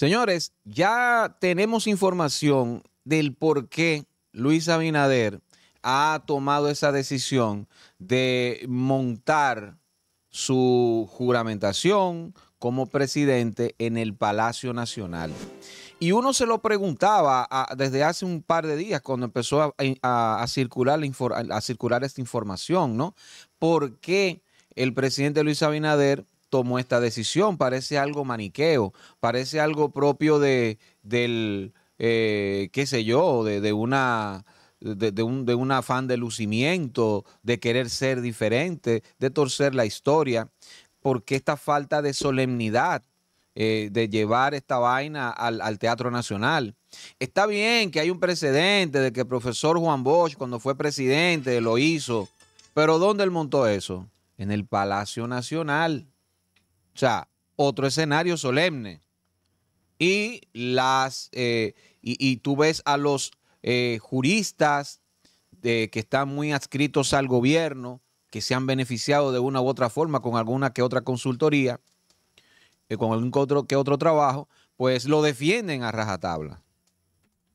Señores, ya tenemos información del por qué Luis Abinader ha tomado esa decisión de montar su juramentación como presidente en el Palacio Nacional. Y uno se lo preguntaba desde hace un par de días cuando empezó a, circular, a circular esta información, ¿no? ¿Por qué el presidente Luis Abinader tomó esta decisión? Parece algo maniqueo, parece algo propio de, del, eh, qué sé yo, de, una... De, un, de un afán de lucimiento, de querer ser diferente, de torcer la historia. ¿Por qué esta falta de solemnidad? Eh, de llevar esta vaina al, Teatro Nacional. Está bien que hay un precedente de que el profesor Juan Bosch, cuando fue presidente, lo hizo, pero ¿dónde él montó eso? En el Palacio Nacional. Sea, otro escenario solemne. Y las eh, y, tú ves a los eh, juristas de, que están muy adscritos al gobierno, que se han beneficiado de una u otra forma con alguna que otra consultoría, eh, con algún otro, que otro trabajo, pues lo defienden a rajatabla.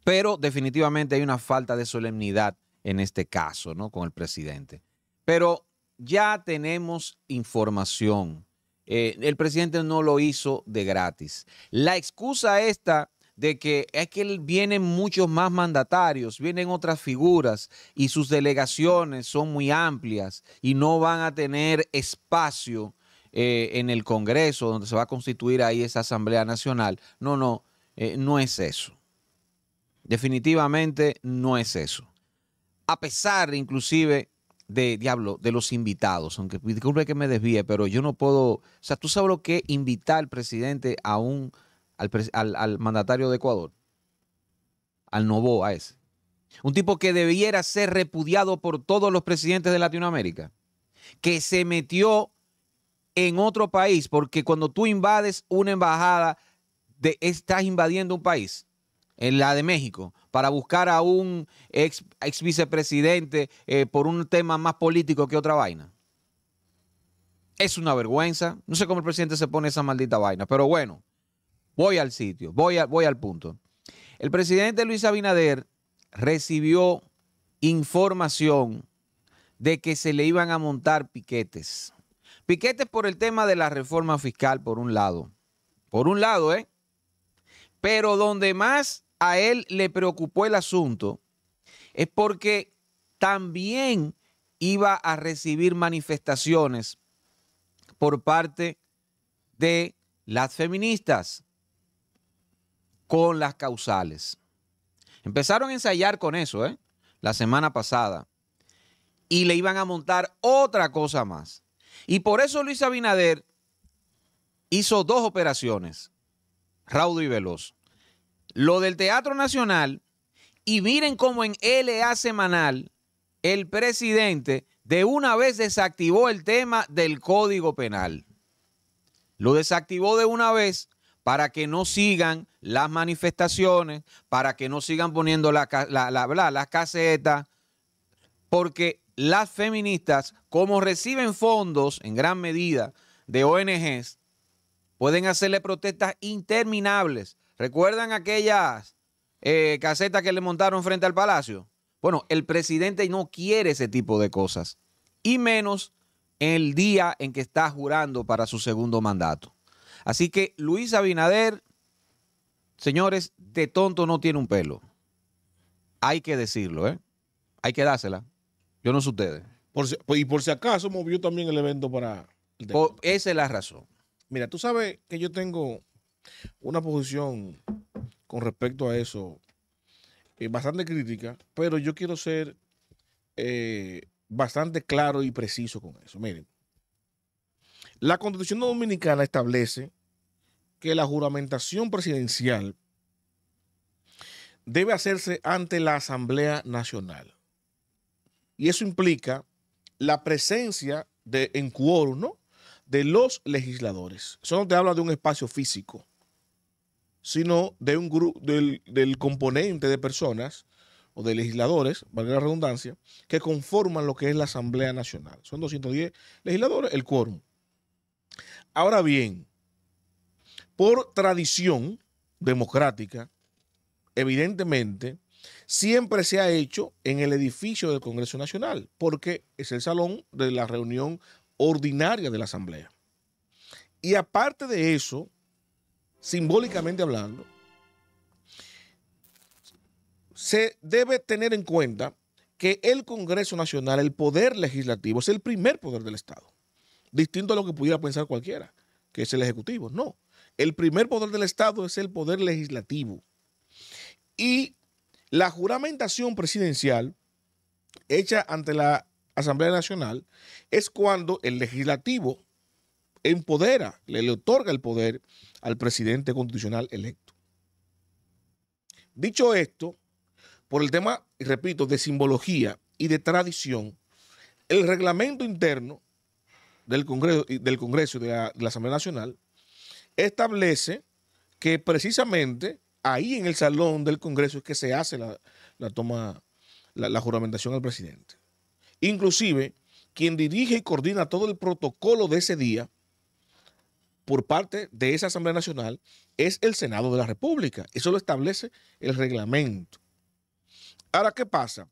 Pero definitivamente hay una falta de solemnidad en este caso, ¿no? Con el presidente. Pero ya tenemos información. Eh, el presidente no lo hizo de gratis. La excusa esta de que es que vienen muchos más mandatarios, vienen otras figuras y sus delegaciones son muy amplias y no van a tener espacio eh, en el Congreso, donde se va a constituir ahí esa Asamblea Nacional. No, no, eh, no es eso. Definitivamente no es eso. A pesar inclusive de, diablo, de los invitados, aunque disculpe que me desvíe, pero yo no puedo, o sea, tú sabes lo que invitar al presidente a un, al, al mandatario de Ecuador, al Novoa ese. Un tipo que debiera ser repudiado por todos los presidentes de Latinoamérica, que se metió en otro país, porque cuando tú invades una embajada, de, estás invadiendo un país, en la de México, para buscar a un ex, vicepresidente eh, por un tema más político que otra vaina. Es una vergüenza. No sé cómo el presidente se pone esa maldita vaina, pero bueno, voy al sitio, voy, voy al punto. El presidente Luis Abinader recibió información de que se le iban a montar piquetes Piquete por el tema de la reforma fiscal, por un lado. Por un lado, ¿eh? Pero donde más a él le preocupó el asunto es porque también iba a recibir manifestaciones por parte de las feministas con las causales. Empezaron a ensayar con eso, ¿eh? La semana pasada. Y le iban a montar otra cosa más. Y por eso Luis Abinader hizo dos operaciones, raudo y veloz. Lo del Teatro Nacional y miren cómo en LA Semanal el presidente de una vez desactivó el tema del Código Penal. Lo desactivó de una vez para que no sigan las manifestaciones, para que no sigan poniendo la, la, la, las casetas, porque las feministas, como reciben fondos en gran medida de ONGs, pueden hacerle protestas interminables. ¿Recuerdan aquellas eh, casetas que le montaron frente al palacio? Bueno, el presidente no quiere ese tipo de cosas, y menos el día en que está jurando para su segundo mandato. Así que Luis Abinader, señores, de tonto no tiene un pelo. Hay que decirlo, ¿eh? Hay que dársela. Yo no sé ustedes. Pues, y por si acaso movió también el evento para... esa es la razón. Mira, tú sabes que yo tengo una posición con respecto a eso eh, bastante crítica, pero yo quiero ser eh, bastante claro y preciso con eso. Miren, la Constitución Dominicana establece que la juramentación presidencial debe hacerse ante la Asamblea Nacional. Y eso implica la presencia de, en quórum, ¿no? De los legisladores. Eso no te habla de un espacio físico, sino de un grupo, del, del componente de personas o de legisladores, valga la redundancia, que conforman lo que es la Asamblea Nacional. Son 210 legisladores, el quórum. Ahora bien, por tradición, democrática, evidentemente, siempre se ha hecho en el edificio del Congreso Nacional, porque es el salón de la reunión ordinaria de la Asamblea. Y aparte de eso, simbólicamente hablando, se debe tener en cuenta que el Congreso Nacional, el poder legislativo, es el primer poder del Estado, distinto a lo que pudiera pensar cualquiera, que es el Ejecutivo. No, el primer poder del Estado es el poder legislativo. Y la juramentación presidencial hecha ante la Asamblea Nacional es cuando el legislativo empodera, le, otorga el poder al presidente constitucional electo. Dicho esto, por el tema, repito, de simbología y de tradición, el reglamento interno del Congreso, del Congreso de la, la Asamblea Nacional establece que precisamente ahí en el salón del Congreso es que se hace la, toma, la, juramentación al presidente. Inclusive, quien dirige y coordina todo el protocolo de ese día por parte de esa Asamblea Nacional es el Senado de la República. Eso lo establece el reglamento. Ahora, ¿qué pasa?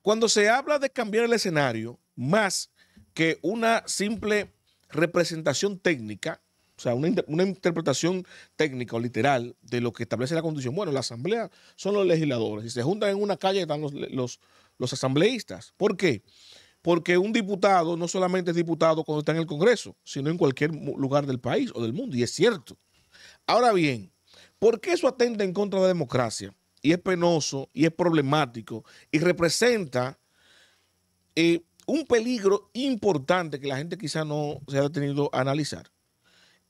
Cuando se habla de cambiar el escenario, más que una simple representación técnica, o sea, una, interpretación técnica o literal de lo que establece la Constitución. Bueno, la Asamblea son los legisladores y se juntan en una calle están los, los, los asambleístas. ¿Por qué? Porque un diputado no solamente es diputado cuando está en el Congreso, sino en cualquier lugar del país o del mundo, y es cierto. Ahora bien, ¿por qué eso atenta en contra de la democracia? Y es penoso, y es problemático, y representa eh, un peligro importante que la gente quizá no se ha detenido a analizar.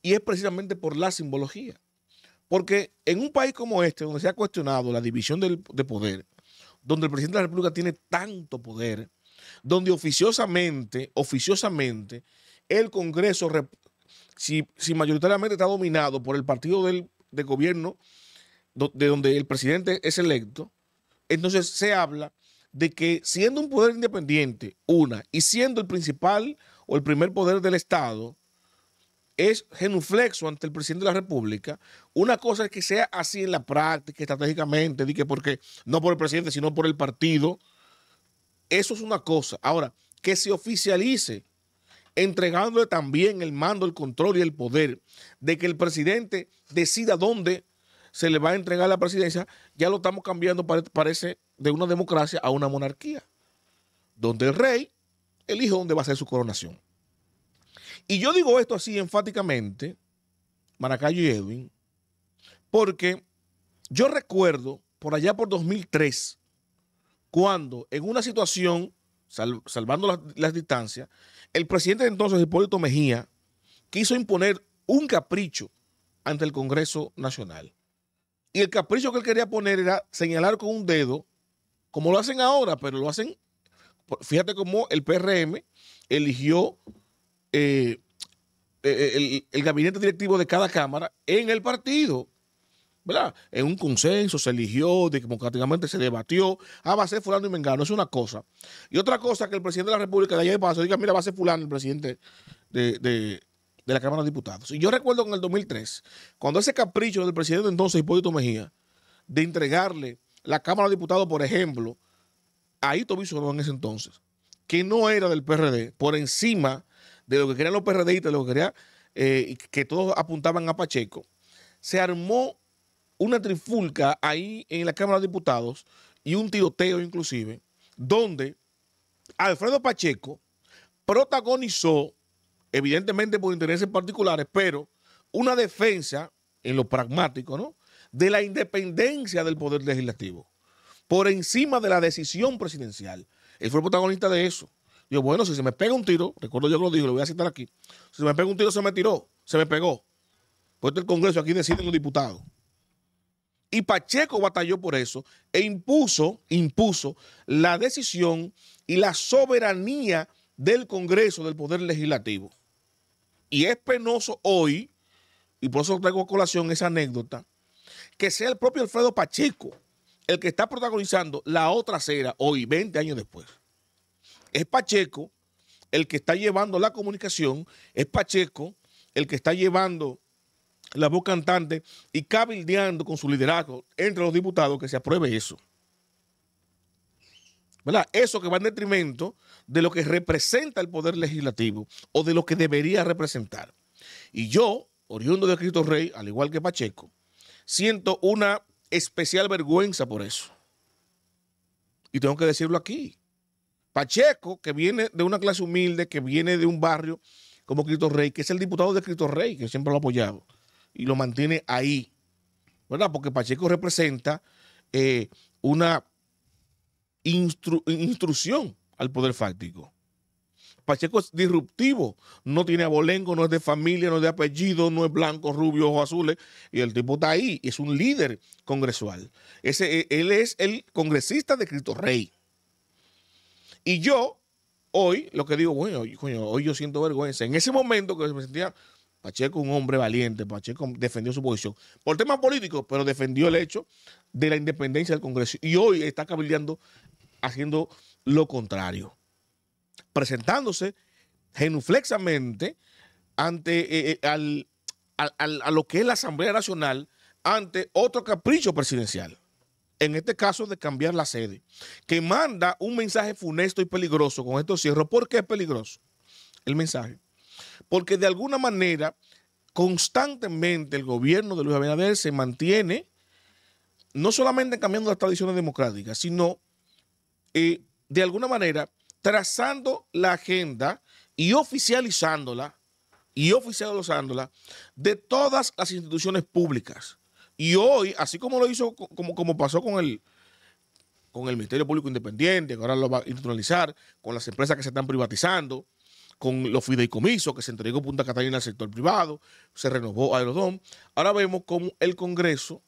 Y es precisamente por la simbología. Porque en un país como este, donde se ha cuestionado la división de poder, donde el presidente de la República tiene tanto poder, donde oficiosamente, oficiosamente, el Congreso, si, mayoritariamente está dominado por el partido del, de gobierno de donde el presidente es electo, entonces se habla de que siendo un poder independiente, una, y siendo el principal o el primer poder del Estado, es genuflexo ante el presidente de la República. Una cosa es que sea así en la práctica, estratégicamente, porque no por el presidente, sino por el partido. Eso es una cosa. Ahora, que se oficialice entregándole también el mando, el control y el poder de que el presidente decida dónde se le va a entregar la presidencia, ya lo estamos cambiando, parece, de una democracia a una monarquía, donde el rey elige dónde va a ser su coronación. Y yo digo esto así enfáticamente, Maracayo y Edwin, porque yo recuerdo por allá por 2003, cuando en una situación, salvando las, distancias, el presidente de entonces, Hipólito Mejía, quiso imponer un capricho ante el Congreso Nacional. Y el capricho que él quería poner era señalar con un dedo, como lo hacen ahora, pero lo hacen, fíjate cómo el PRM eligió eh, eh, el, gabinete directivo de cada Cámara en el partido. ¿Verdad? En un consenso se eligió, democráticamente se debatió, ah, va a ser fulano y mengano, es una cosa. Y otra cosa que el presidente de la República de de paso diga, mira, va a ser fulano el presidente de, la Cámara de Diputados. Y yo recuerdo en el 2003, cuando ese capricho del presidente entonces, Hipólito Mejía, de entregarle la Cámara de Diputados, por ejemplo, a Ito en ese entonces, que no era del PRD, por encima de lo que querían los PRDistas, de lo que quería eh, que todos apuntaban a Pacheco, se armó una trifulca ahí en la Cámara de Diputados y un tiroteo inclusive, donde Alfredo Pacheco protagonizó, evidentemente por intereses particulares, pero una defensa en lo pragmático, ¿no? De la independencia del poder legislativo, por encima de la decisión presidencial. Él fue protagonista de eso. Yo, bueno, si se me pega un tiro, recuerdo yo que lo digo, lo voy a citar aquí. Si se me pega un tiro, se me tiró, se me pegó. Pues el Congreso aquí deciden los diputados. Y Pacheco batalló por eso e impuso, impuso la decisión y la soberanía del Congreso, del Poder Legislativo. Y es penoso hoy, y por eso traigo a colación esa anécdota, que sea el propio Alfredo Pacheco el que está protagonizando la otra cera hoy, 20 años después es Pacheco el que está llevando la comunicación, es Pacheco el que está llevando la voz cantante y cabildeando con su liderazgo entre los diputados que se apruebe eso. ¿verdad? Eso que va en detrimento de lo que representa el poder legislativo o de lo que debería representar. Y yo, oriundo de Cristo Rey, al igual que Pacheco, siento una especial vergüenza por eso. Y tengo que decirlo aquí. Pacheco, que viene de una clase humilde, que viene de un barrio como Cristo Rey, que es el diputado de Cristo Rey, que siempre lo ha apoyado y lo mantiene ahí, ¿verdad? Porque Pacheco representa eh, una instrucción al poder fáctico. Pacheco es disruptivo, no tiene abolengo, no es de familia, no es de apellido, no es blanco, rubio, o azules, y el tipo está ahí, es un líder congresual. Ese, e, él es el congresista de Cristo Rey. Y yo, hoy, lo que digo, bueno, hoy yo siento vergüenza. En ese momento que me sentía Pacheco, un hombre valiente, Pacheco defendió su posición por temas políticos, pero defendió el hecho de la independencia del Congreso. Y hoy está cabildeando haciendo lo contrario, presentándose genuflexamente ante eh, eh, a lo que es la Asamblea Nacional ante otro capricho presidencial. En este caso de cambiar la sede, que manda un mensaje funesto y peligroso. Con esto cierro. ¿Por qué es peligroso el mensaje? Porque de alguna manera, constantemente el gobierno de Luis Abinader se mantiene no solamente cambiando las tradiciones democráticas, sino eh, de alguna manera trazando la agenda y oficializándola y oficializándola de todas las instituciones públicas. Y hoy, así como lo hizo, como, como pasó con el, con el Ministerio Público Independiente, que ahora lo va a institucionalizar, con las empresas que se están privatizando, con los fideicomisos que se entregó Punta Catalina al sector privado, se renovó Aerodón. Ahora vemos como el Congreso,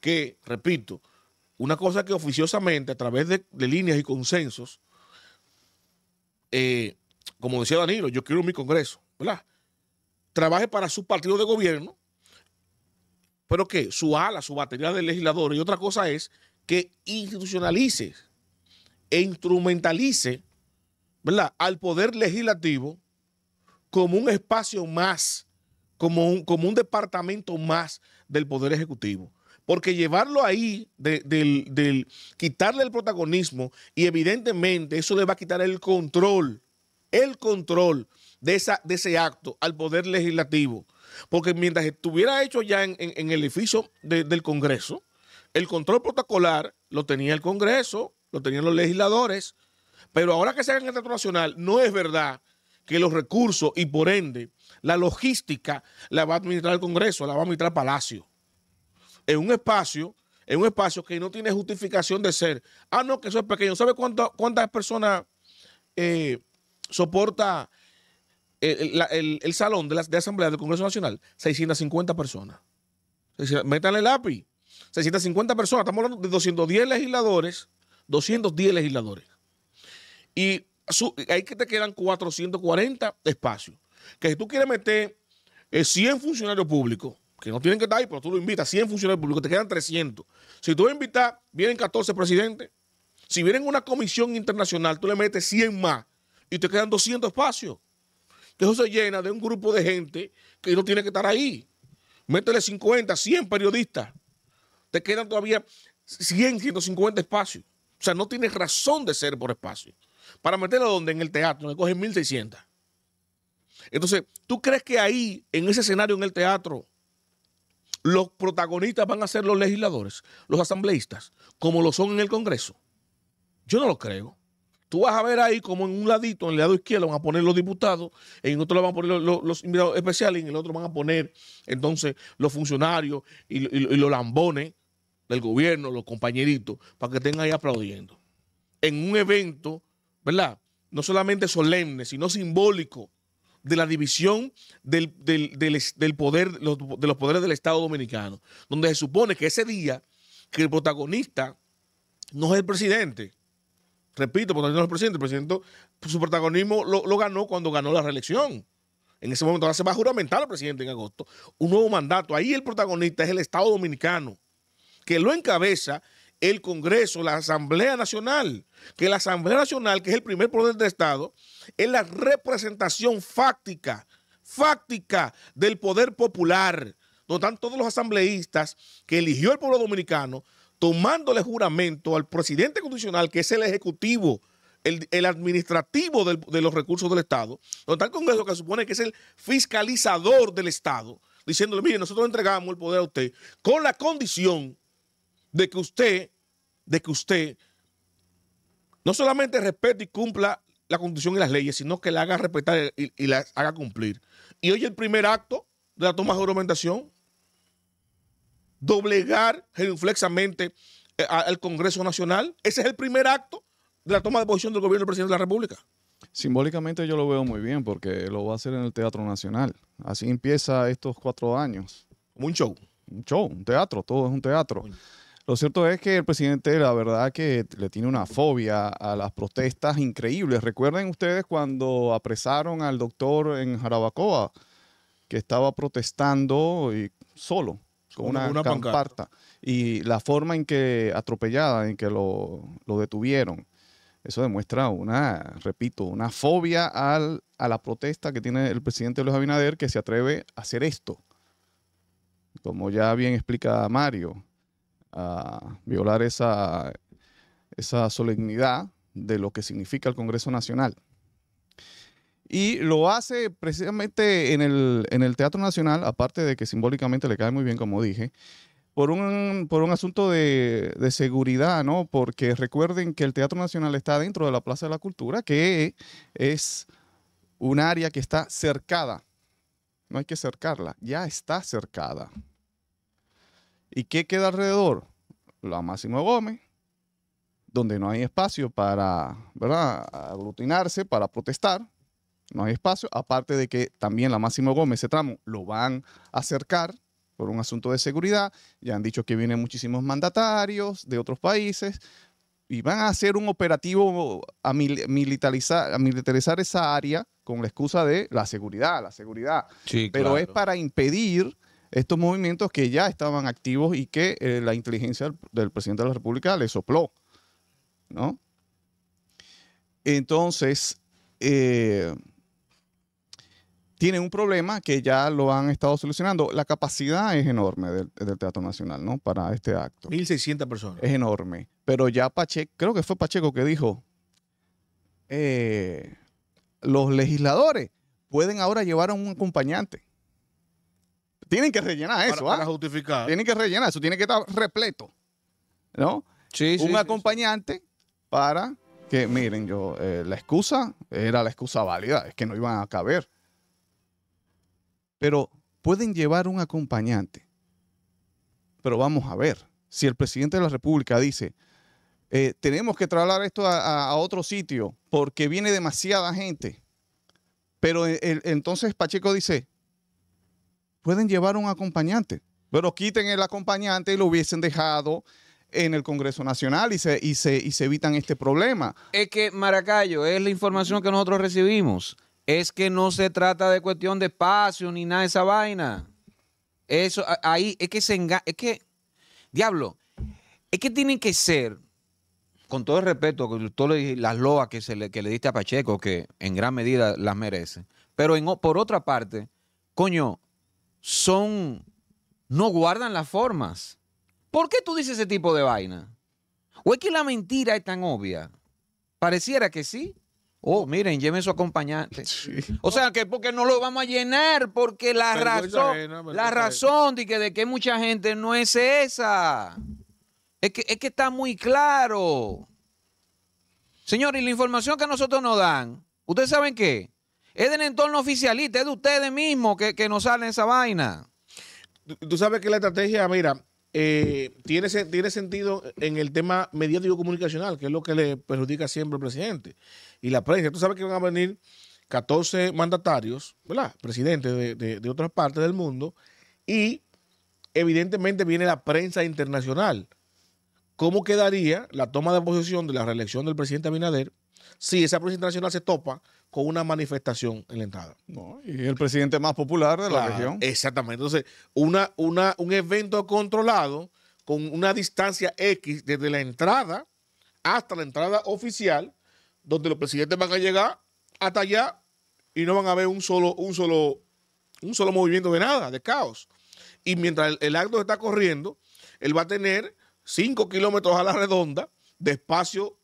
que, repito, una cosa que oficiosamente, a través de, líneas y consensos, eh, como decía Danilo, yo quiero mi Congreso, ¿verdad? Trabaje para su partido de gobierno, pero que su ala, su batería de legisladores, y otra cosa es que institucionalice e instrumentalice, ¿verdad? Al poder legislativo como un espacio más, como un, como un departamento más del poder ejecutivo. Porque llevarlo ahí, del, quitarle el protagonismo, y evidentemente eso le va a quitar el control, el control de, esa, de ese acto al poder legislativo. Porque mientras estuviera hecho ya en, el edificio del Congreso, el control protocolar lo tenía el Congreso, lo tenían los legisladores. Pero ahora que se haga en el Nacional, no es verdad que los recursos y por ende la logística la va a administrar el Congreso, la va a administrar Palacio en un espacio, en un espacio que no tiene justificación de ser. Ah, no, que eso es pequeño. ¿Sabe cuántas personas eh, soporta el, salón de la Asamblea del Congreso Nacional? 650 personas. Métanle el lápiz. 650 personas. Estamos hablando de 210 legisladores. 210 legisladores. Y ahí que te quedan 440 espacios. Que si tú quieres meter 100 eh, funcionarios públicos, que no tienen que estar ahí, pero tú lo invitas, 100 funcionarios públicos, te quedan 300. Si tú invitas, vienen 14 presidentes. Si vienen una comisión internacional, tú le metes 100 más y te quedan 200 espacios. Que eso se llena de un grupo de gente que no tiene que estar ahí. Métele 50, 100 periodistas. Te quedan todavía 100, 150 espacios. O sea, no tienes razón de ser por espacio. Para meterlo donde en el teatro, le cogen 1600. Entonces, ¿tú crees que ahí, en ese escenario en el teatro, los protagonistas van a ser los legisladores, los asambleístas, como lo son en el Congreso. Yo no lo creo. Tú vas a ver ahí como en un ladito, en el lado izquierdo van a poner los diputados, en otro van a poner los, invitados especiales, y en el otro van a poner entonces los funcionarios y, los lambones del gobierno, los compañeritos, para que estén ahí aplaudiendo. En un evento, ¿verdad? No solamente solemne, sino simbólico de la división del, poder, de los poderes del Estado Dominicano, donde se supone que ese día que el protagonista no es el presidente. Repito, protagonista no es el presidente, el presidente, su protagonismo lo, ganó cuando ganó la reelección. En ese momento ahora se va a juramentar al presidente en agosto. Un nuevo mandato. Ahí el protagonista es el Estado Dominicano, que lo encabeza el Congreso, la Asamblea Nacional, que la Asamblea Nacional, que es el primer poder del Estado, es la representación fáctica, fáctica del poder popular, donde están todos los asambleístas que eligió el pueblo dominicano, tomándole juramento al presidente constitucional, que es el ejecutivo, el, administrativo de los recursos del Estado, donde está el Congreso que supone que es el fiscalizador del Estado, diciéndole, mire, nosotros entregamos el poder a usted con la condición de que usted, de que usted no solamente respete y cumpla la Constitución y las leyes, sino que la haga respetar y, y las haga cumplir. Y hoy el primer acto de la toma de juramentación, doblegar genuflexamente eh, al Congreso Nacional. Ese es el primer acto de la toma de posición del gobierno del presidente de la República. Simbólicamente yo lo veo muy bien porque lo va a hacer en el Teatro Nacional. Así empieza estos cuatro años. un show. Un show, un teatro, todo es un teatro. Lo cierto es que el presidente, la verdad, que le tiene una fobia a las protestas increíbles. Recuerden ustedes cuando apresaron al doctor en Jarabacoa, que estaba protestando y solo, con una, una pancarta. Y la forma en que, atropellada, en que lo, detuvieron, eso demuestra una, repito, una fobia al, a la protesta que tiene el presidente Luis Abinader que se atreve a hacer esto. Como ya bien explica Mario, a violar esa, esa solemnidad de lo que significa el Congreso Nacional. Y lo hace precisamente en el, en el Teatro Nacional, aparte de que simbólicamente le cae muy bien, como dije, por un, por un asunto de, de, seguridad, ¿no? Porque recuerden que el Teatro Nacional está dentro de la Plaza de la Cultura, que es un área que está cercada. No hay que cercarla, ya está cercada. ¿Y qué queda alrededor? La Máximo Gómez, donde no hay espacio para, ¿verdad?, aglutinarse, para protestar. No hay espacio, aparte de que también la Máximo Gómez, ese tramo, lo van a acercar por un asunto de seguridad. Ya han dicho que vienen muchísimos mandatarios de otros países y van a hacer un operativo a militarizar, a militarizar esa área con la excusa de la seguridad, la seguridad. Pero es para impedir estos movimientos que ya estaban activos y que eh, la inteligencia del, presidente de la República le sopló, ¿no? Entonces, eh, tienen un problema que ya lo han estado solucionando. La capacidad es enorme del, Teatro Nacional, ¿no? Para este acto. 1.600 personas. Es enorme. Pero ya Pacheco, creo que fue Pacheco que dijo, eh, los legisladores pueden ahora llevar a un acompañante. Tienen que rellenar eso. Para, ¿ah? justificar. Tienen que rellenar eso, tiene que estar repleto. ¿No? Sí, Un acompañante para que, miren, yo, eh, la excusa era la excusa válida, es que no iban a caber. Pero pueden llevar un acompañante. Pero vamos a ver, si el presidente de la República dice, eh, tenemos que trasladar esto a, otro sitio porque viene demasiada gente, pero entonces Pacheco dice, pueden llevar un acompañante, pero quiten el acompañante y lo hubiesen dejado en el Congreso Nacional y se, evitan este problema. Es que, Maracayo, es la información que nosotros recibimos. Es que no se trata de cuestión de espacio ni nada de esa vaina. Eso, ahí, es que se engaña, es que, diablo, es que tienen que ser, con todo el respeto, con las loas que, se le, que le diste a Pacheco, que en gran medida las merece, pero en, por otra parte, coño, son, no guardan las formas. ¿Por qué tú dices ese tipo de vaina? ¿O es que la mentira es tan obvia? Pareciera que sí. Oh, miren, lleven su acompañante. O sea, que porque no lo vamos a llenar, porque la razón, la razón de que, de que mucha gente no es esa. Es que, es que está muy claro. Señores, la información que nosotros nos dan, ¿ustedes saben qué? Es del entorno oficialista, es de ustedes mismos que, que nos salen esa vaina. Tú, sabes que la estrategia, mira, eh, tiene, tiene sentido en el tema mediático comunicacional, que es lo que le perjudica siempre al presidente y la prensa. Tú sabes que van a venir 14 mandatarios, ¿verdad? Presidentes de, de, de otras partes del mundo y evidentemente viene la prensa internacional. ¿Cómo quedaría la toma de posesión de la reelección del presidente Abinader si esa prensa internacional se topa con una manifestación en la entrada. y el presidente más popular de la región. Exactamente. Entonces, una, una, un evento controlado con una distancia X desde la entrada hasta la entrada oficial, donde los presidentes van a llegar hasta allá y no van a ver un solo, un solo, un solo movimiento de nada, de caos. y mientras el, el acto está corriendo, él va a tener 5 kilómetros a la redonda de espacio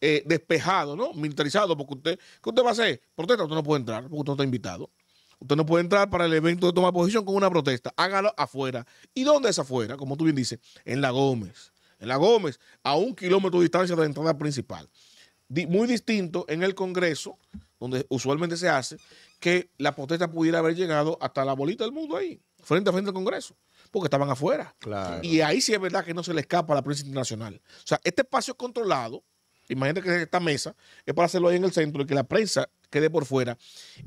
eh, despejado, ¿no? Militarizado, porque usted, ¿qué usted va a hacer? Protesta, usted no puede entrar, porque usted no está invitado. Usted no puede entrar para el evento de toma de posición con una protesta. Hágalo afuera. ¿Y dónde es afuera? Como tú bien dices, en La Gómez. En La Gómez, a un kilómetro de distancia de la entrada principal. Muy distinto en el Congreso, donde usualmente se hace, que la protesta pudiera haber llegado hasta la bolita del mundo ahí, frente a frente al Congreso, porque estaban afuera. Claro. Y ahí sí es verdad que no se le escapa a la prensa internacional. O sea, este espacio controlado, imagínate que esta mesa es para hacerlo ahí en el centro y que la prensa quede por fuera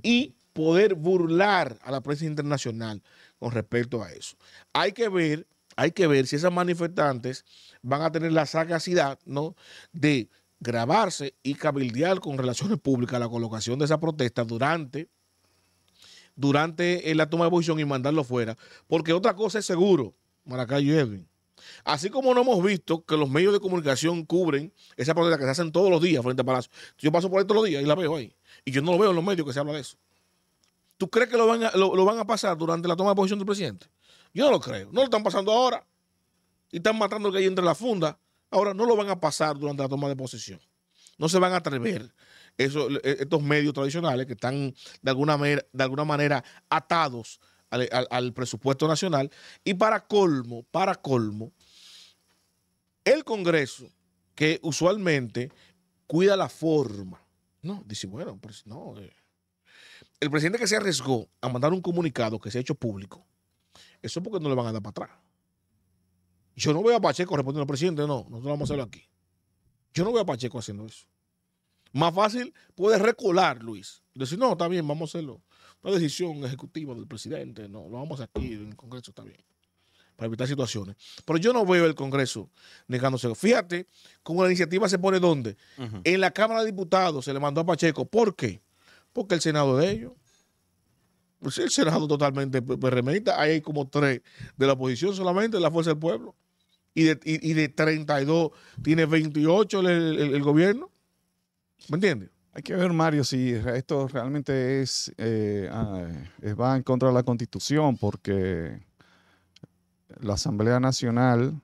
y poder burlar a la prensa internacional con respecto a eso. Hay que ver, hay que ver si esas manifestantes van a tener la sagacidad, ¿no? De grabarse y cabildear con relaciones públicas la colocación de esa protesta durante durante eh, la toma de posición y mandarlo fuera. Porque otra cosa es seguro, Maracayo Edwin. Así como no hemos visto que los medios de comunicación cubren esa protesta que se hacen todos los días frente a Palacio. Yo paso por ahí todos los días y la veo ahí. Y yo no lo veo en los medios que se habla de eso. ¿Tú crees que lo van a, lo, lo van a pasar durante la toma de posición del presidente? Yo no lo creo. No lo están pasando ahora. Y están matando el que hay entre la funda. Ahora no lo van a pasar durante la toma de posición. No se van a atrever eso, estos medios tradicionales que están de alguna de alguna manera atados al, al- presupuesto nacional. Y para colmo, para colmo, el Congreso, que usualmente cuida la forma, no, dice, bueno, pues no. eh, El presidente que se arriesgó a mandar un comunicado que se ha hecho público, eso es porque no le van a dar para atrás. Yo no veo a Pacheco respondiendo al presidente, no, nosotros vamos a hacerlo aquí. Yo no veo a Pacheco haciendo eso. Más fácil puede recolar, Luis. Decir, no, está bien, vamos a hacerlo. Una decisión ejecutiva del presidente, no, lo vamos a aquí en el Congreso, está bien. Para evitar situaciones. Pero yo no veo el Congreso negándose. Fíjate cómo la iniciativa se pone donde. Ujú. En la Cámara de Diputados se le mandó a Pacheco. ¿Por qué? Porque el Senado de ellos. Pues el Senado totalmente PRMista. Ahí hay como tres de la oposición solamente, de la Fuerza del Pueblo. Y de, y, y de 32 tiene 28 el, el- el gobierno. ¿Me entiendes? Hay que ver, Mario, si esto realmente es, eh, ah, es- va en contra de la Constitución, porque la Asamblea Nacional,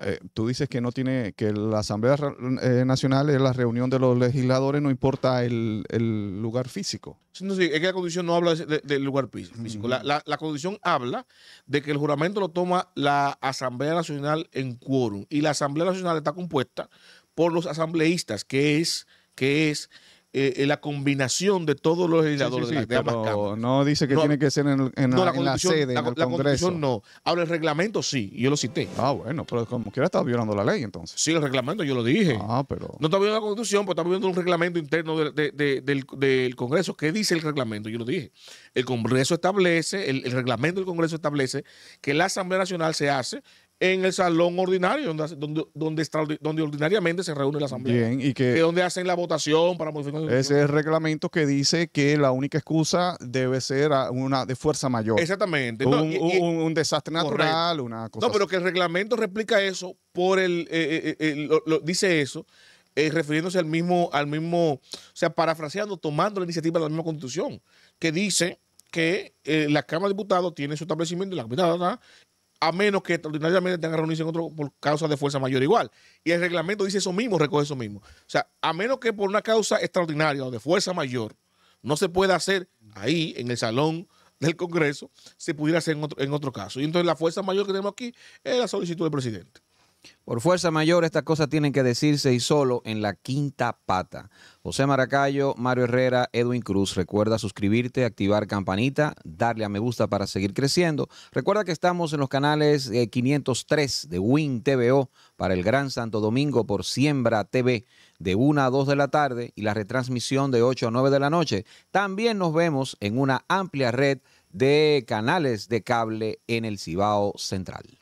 eh, tú dices que no tiene, que la Asamblea eh, Nacional es la reunión de los legisladores, no importa el, el lugar físico. Sí, no, sí, es que la constitución no habla de- de- del lugar fí- físico. La, la- la constitución habla de que el juramento lo toma la Asamblea Nacional en quórum. Y la Asamblea Nacional está compuesta por los asambleístas, que es, que es eh, eh, la combinación de todos los legisladores sí, de, sí, las- de ambas cámaras. no dice que No, tiene que ser en, el- en No, la, en la constitución- sede, la- en el la Congreso. constitución no. Ahora, el reglamento sí, yo lo cité. Ah, bueno, pero como quiera está violando la ley entonces. Sí, el reglamento, yo lo dije. Ah, pero... No está viendo la constitución, pero está viendo un reglamento interno de- de- de- del, del Congreso. ¿Qué dice el reglamento? Yo lo dije. El Congreso establece, el, el reglamento del Congreso establece que la Asamblea Nacional se hace en el salón ordinario, donde, donde, donde, donde ordinariamente se reúne la Asamblea. Bien, y Que es que donde hacen la votación para modificar ese es el reglamento que dice que la única excusa debe ser una de fuerza mayor. Exactamente. un, No, y- y- un- un desastre Correcto. natural, una cosa No, pero que el reglamento replica eso por el, eh, eh, eh, lo- lo- dice eso, eh, refiriéndose al mismo, al mismo, o sea, parafraseando, tomando la iniciativa de la misma constitución, que dice que eh, la Cámara de Diputados tiene su establecimiento en la ¿verdad? A menos que extraordinariamente tengan reunirse en otro por causa de fuerza mayor igual. Y el reglamento dice eso mismo, recoge eso mismo. O sea, a menos que por una causa extraordinaria o de fuerza mayor no se pueda hacer ahí en el salón del Congreso, se pudiera hacer en otro, en otro caso. Y entonces la fuerza mayor que tenemos aquí es la solicitud del presidente. Por fuerza mayor, estas cosas tienen que decirse y solo en la quinta pata. José Maracayo, Mario Herrera, Edwin Cruz. Recuerda suscribirte, activar campanita, darle a me gusta para seguir creciendo. Recuerda que estamos en los canales eh, 503 de Win TVO para el Gran Santo Domingo por Siembra TV de 1 a 2 de la tarde y la retransmisión de 8 a 9 de la noche. También nos vemos en una amplia red de canales de cable en el Cibao Central.